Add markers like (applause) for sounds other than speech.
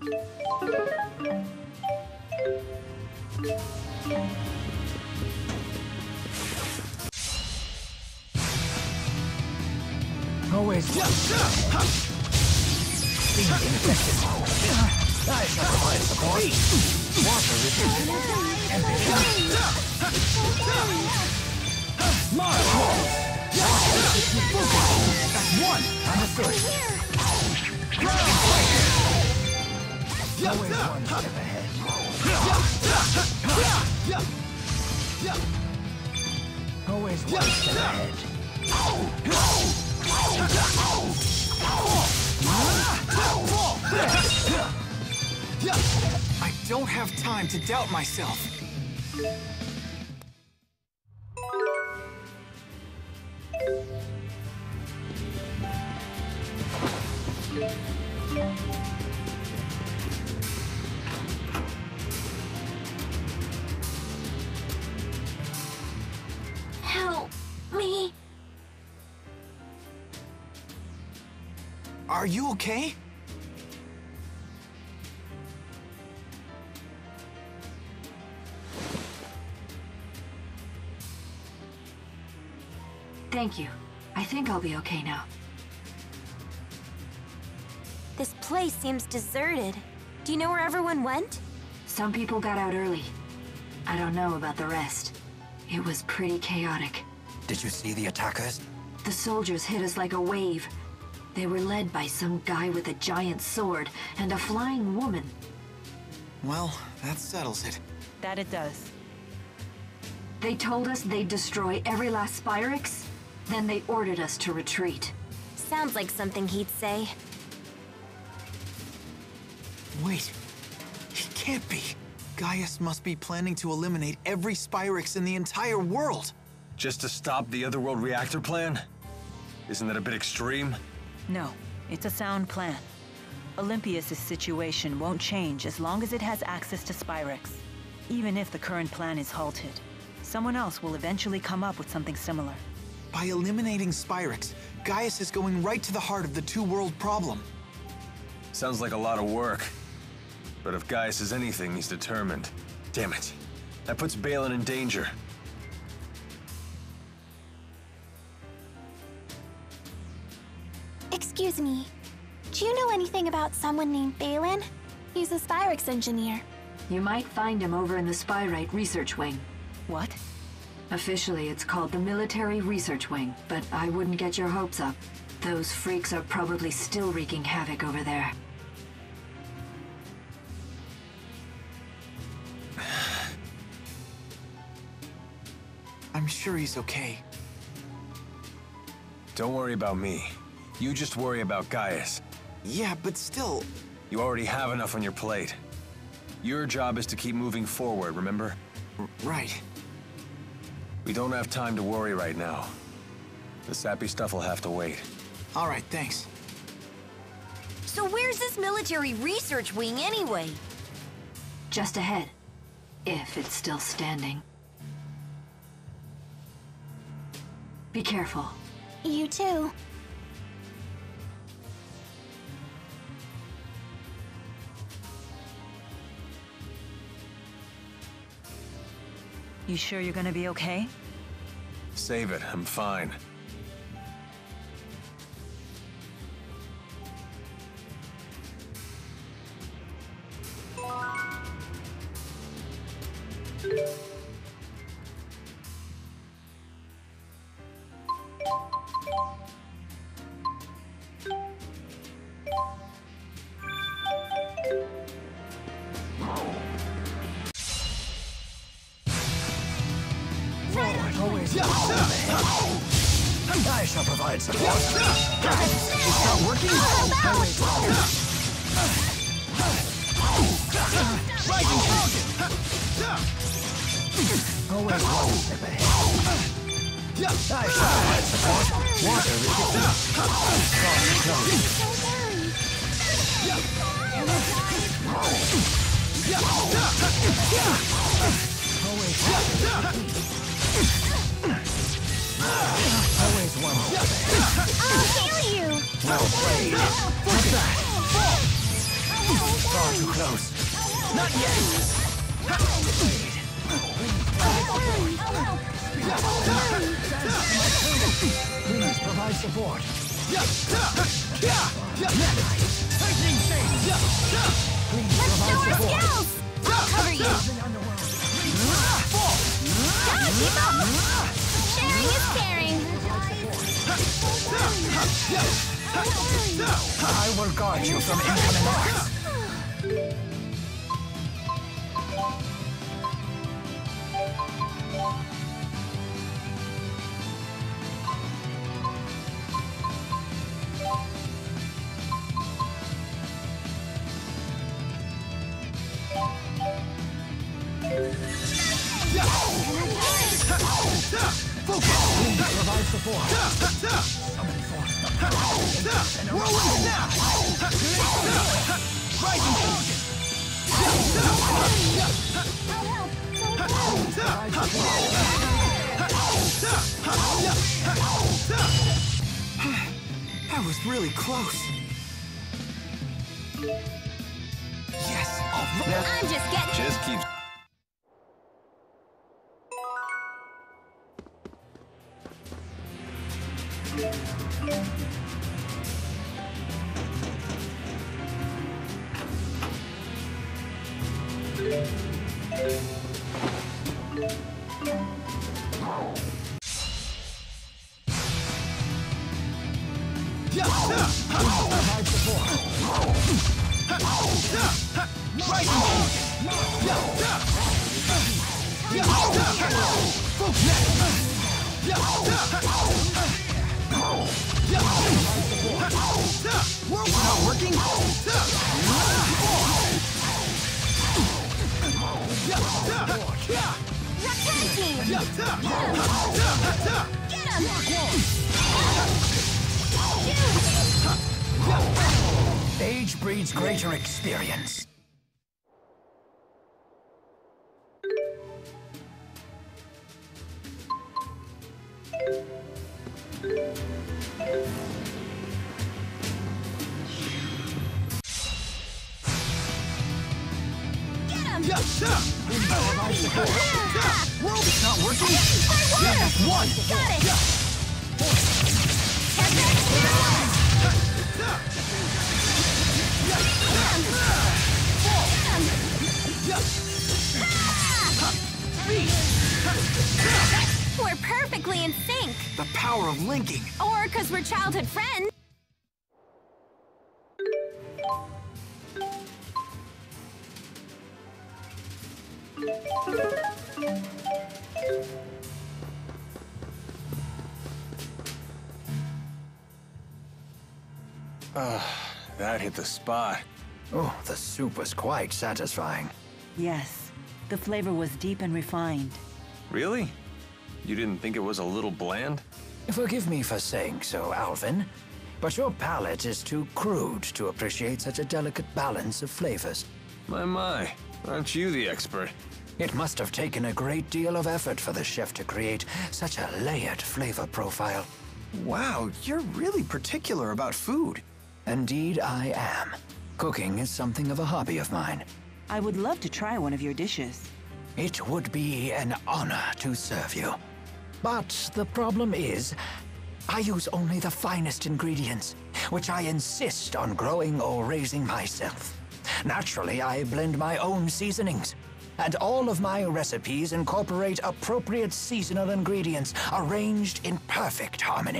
Always being ineffective. I shall provide support. Water. Mars walls. Water resistance focus. That's one. Understood. Ground. Always one step ahead. Always one step ahead. I don't have time to doubt myself. Are you okay? Thank you. I think I'll be okay now. This place seems deserted. Do you know where everyone went? Some people got out early. I don't know about the rest. It was pretty chaotic. Did you see the attackers? The soldiers hit us like a wave. They were led by some guy with a giant sword and a flying woman. Well, that settles it. That it does. They told us they'd destroy every last Spyrix, then they ordered us to retreat. Sounds like something he'd say. Wait. He can't be. Gaius must be planning to eliminate every Spyrix in the entire world. Just to stop the Otherworld reactor plan? Isn't that a bit extreme? No, it's a sound plan. Elympios' situation won't change as long as it has access to Spyrix. Even if the current plan is halted, someone else will eventually come up with something similar. By eliminating Spyrix, Gaius is going right to the heart of the two-world problem. Sounds like a lot of work. But if Gaius is anything, he's determined. Damn it. That puts Balan in danger. Excuse me. Do you know anything about someone named Balan? He's a Spyrix engineer. You might find him over in the Spyrite Research Wing. What? Officially, it's called the Military Research Wing, but I wouldn't get your hopes up. Those freaks are probably still wreaking havoc over there. (sighs) I'm sure he's okay. Don't worry about me. You just worry about Gaius. Yeah, but still, You already have enough on your plate. Your job is to keep moving forward, remember? r- right. We don't have time to worry right now. The sappy stuff will have to wait. All right, thanks. So where's this military research wing anyway? Just ahead. If it's still standing. Be careful. You too. You sure you're gonna be okay? Save it, I'm fine. I shall provide support. It's not working? Always Rising target! Always one step ahead. I shall provide support. Water resistance. Strong close. Always Always Far too close. Not yet. Please provide support. Lightning. Please Let's show provide our skills! I'll cover you! Go, up! Sharing is caring! I will guard you from incoming attacks. Please provide support. Summon That was really close. Yes. I'm just getting... Just keep. Provide Not working? Tag team! Get him! Age breeds greater experience. Get him! Provide support. World is not working? Yes, One! Got it! Power of linking. Or because we're childhood friends. That hit the spot. Oh, the soup was quite satisfying. Yes, the flavor was deep and refined. Really? You didn't think it was a little bland? Forgive me for saying so, Alvin, but your palate is too crude to appreciate such a delicate balance of flavors. My, my. Aren't you the expert? It must have taken a great deal of effort for the chef to create such a layered flavor profile. Wow, you're really particular about food. Indeed, I am. Cooking is something of a hobby of mine. I would love to try one of your dishes. It would be an honor to serve you. But the problem is, I use only the finest ingredients, which I insist on growing or raising myself. Naturally, I blend my own seasonings. And all of my recipes incorporate appropriate seasonal ingredients arranged in perfect harmony.